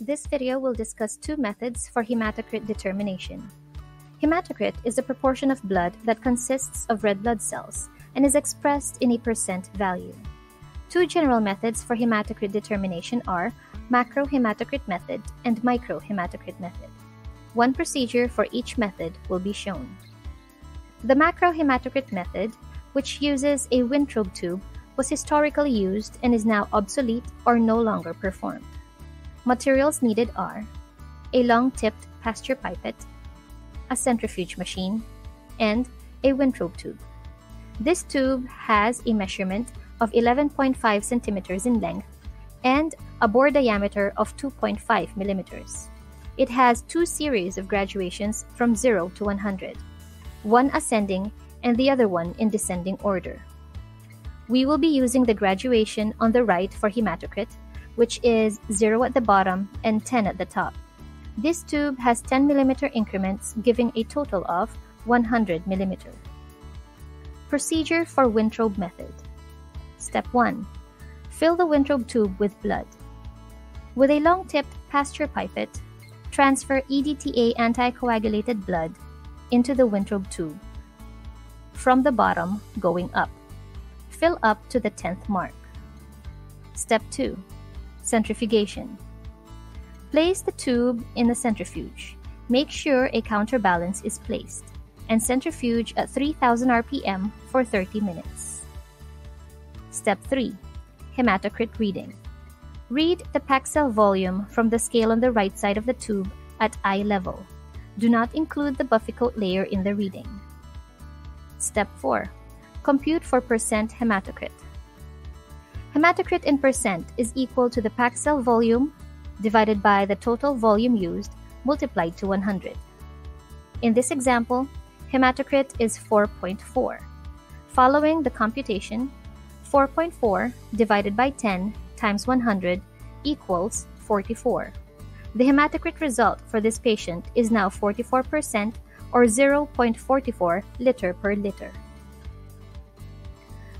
This video will discuss two methods for hematocrit determination. Hematocrit is a proportion of blood that consists of red blood cells and is expressed in a percent value. Two general methods for hematocrit determination are macrohematocrit method and microhematocrit method. One procedure for each method will be shown. The macrohematocrit method, which uses a Wintrobe tube, was historically used and is now obsolete or no longer performed. Materials needed are a long-tipped pasteur pipette, a centrifuge machine, and a Wintrobe tube. This tube has a measurement of 11.5 centimeters in length and a bore diameter of 2.5 millimeters. It has two series of graduations from 0 to 100, one ascending and the other one in descending order. We will be using the graduation on the right for hematocrit, which is 0 at the bottom and 10 at the top. This tube has 10 mm increments giving a total of 100 mm. Procedure for Wintrobe method. Step 1. Fill the Wintrobe tube with blood. With a long-tipped pasteur pipette, transfer EDTA anticoagulated blood into the Wintrobe tube from the bottom going up. Fill up to the 10th mark. Step 2. Centrifugation. Place the tube in the centrifuge. Make sure a counterbalance is placed and centrifuge at 3000 rpm for 30 minutes. Step 3. Hematocrit reading. Read the cell volume from the scale on the right side of the tube at eye level. Do not include the buffy coat layer in the reading. Step 4. Compute for percent hematocrit. Hematocrit in percent is equal to the packed cell volume divided by the total volume used multiplied to 100. In this example, hematocrit is 4.4. Following the computation, 4.4 divided by 10 times 100 equals 44. The hematocrit result for this patient is now 44% or 0.44 liter per liter.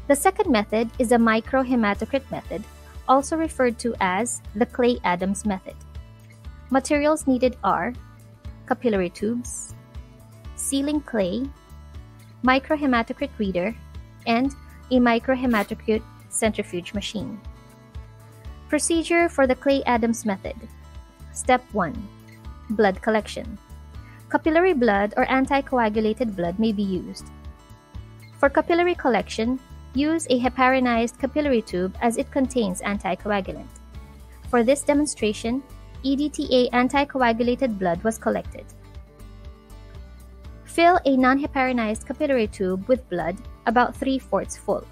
The second method is a microhematocrit method, also referred to as the Clay-Adams method. Materials needed are capillary tubes, sealing clay, microhematocrit reader, and a microhematocrit centrifuge machine. Procedure for the Clay-Adams method. Step 1. Blood collection. Capillary blood or anticoagulated blood may be used. For capillary collection, Use a heparinized capillary tube as it contains anticoagulant. For this demonstration, EDTA anticoagulated blood was collected. Fill a non-heparinized capillary tube with blood about 3 fourths full.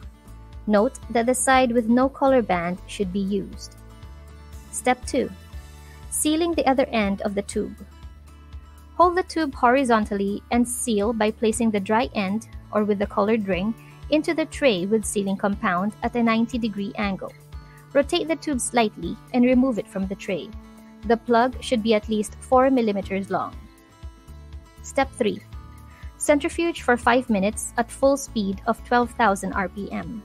Note that the side with no color band should be used. Step 2. Sealing the other end of the tube. Hold the tube horizontally and seal by placing the dry end, or with the colored ring, into the tray with sealing compound at a 90 degree angle. Rotate the tube slightly and remove it from the tray. The plug should be at least 4 millimeters long. Step 3. Centrifuge for 5 minutes at full speed of 12,000 rpm.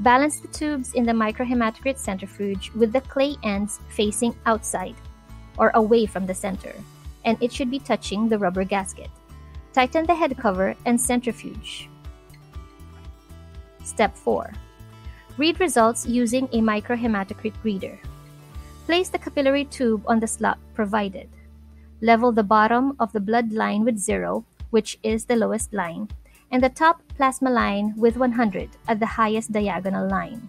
Balance the tubes in the microhematocrit centrifuge with the clay ends facing outside or away from the center, and it should be touching the rubber gasket. Tighten the head cover and centrifuge. Step 4. Read results using a microhematocrit reader. Place the capillary tube on the slot provided. Level the bottom of the blood line with 0, which is the lowest line, and the top plasma line with 100 at the highest diagonal line.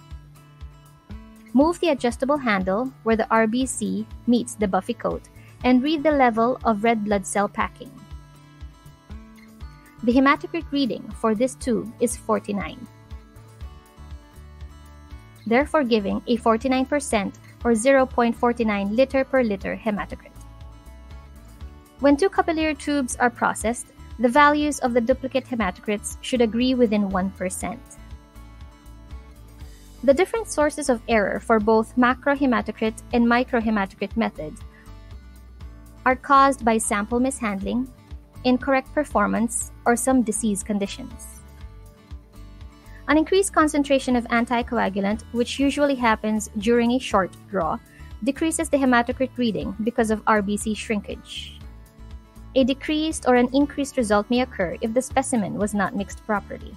Move the adjustable handle where the RBC meets the buffy coat and read the level of red blood cell packing. The hematocrit reading for this tube is 49 therefore giving a 49% or 0.49 liter per liter hematocrit. When two capillary tubes are processed, the values of the duplicate hematocrits should agree within 1%. The different sources of error for both macrohematocrit and microhematocrit methods are caused by sample mishandling, incorrect performance, or some disease conditions. An increased concentration of anticoagulant, which usually happens during a short draw, decreases the hematocrit reading because of RBC shrinkage. A decreased or an increased result may occur if the specimen was not mixed properly.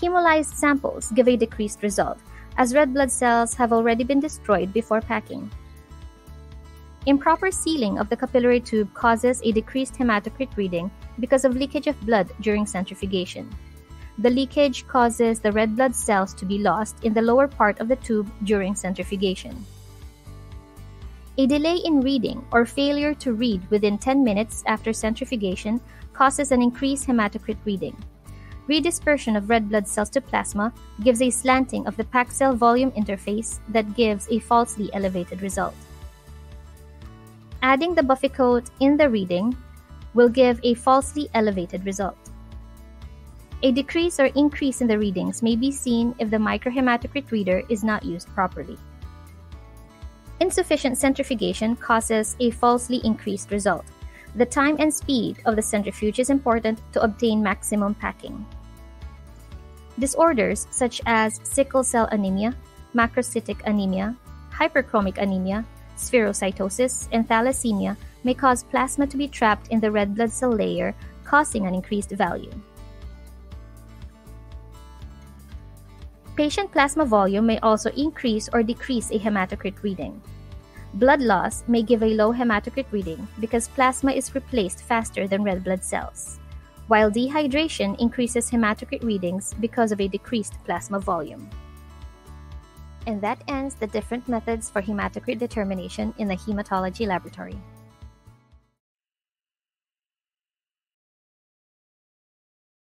Hemolyzed samples give a decreased result, as red blood cells have already been destroyed before packing. Improper sealing of the capillary tube causes a decreased hematocrit reading because of leakage of blood during centrifugation. The leakage causes the red blood cells to be lost in the lower part of the tube during centrifugation. A delay in reading or failure to read within 10 minutes after centrifugation causes an increased hematocrit reading. Redispersion of red blood cells to plasma gives a slanting of the packed cell volume interface that gives a falsely elevated result. Adding the buffy coat in the reading will give a falsely elevated result. A decrease or increase in the readings may be seen if the microhematocrit reader is not used properly. Insufficient centrifugation causes a falsely increased result. The time and speed of the centrifuge is important to obtain maximum packing. Disorders such as sickle cell anemia, macrocytic anemia, hyperchromic anemia, spherocytosis, and thalassemia may cause plasma to be trapped in the red blood cell layer, causing an increased value. Patient plasma volume may also increase or decrease a hematocrit reading. Blood loss may give a low hematocrit reading because plasma is replaced faster than red blood cells, while dehydration increases hematocrit readings because of a decreased plasma volume. And that ends the different methods for hematocrit determination in the hematology laboratory.